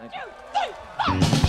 Thank you. Two, three,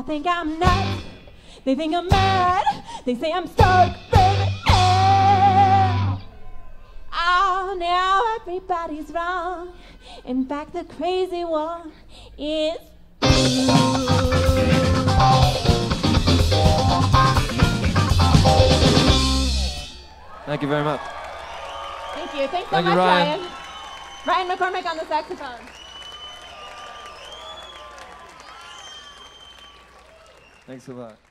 all think I'm nuts. They think I'm mad. They say I'm stuck, baby. Yeah. Oh, now everybody's wrong. In fact, the crazy one is Thank you very much. Thank you. Thanks so Thank much, you, Ryan. Ryan. Ryan McCormick on the saxophone. Thanks a lot.